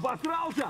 обосрался?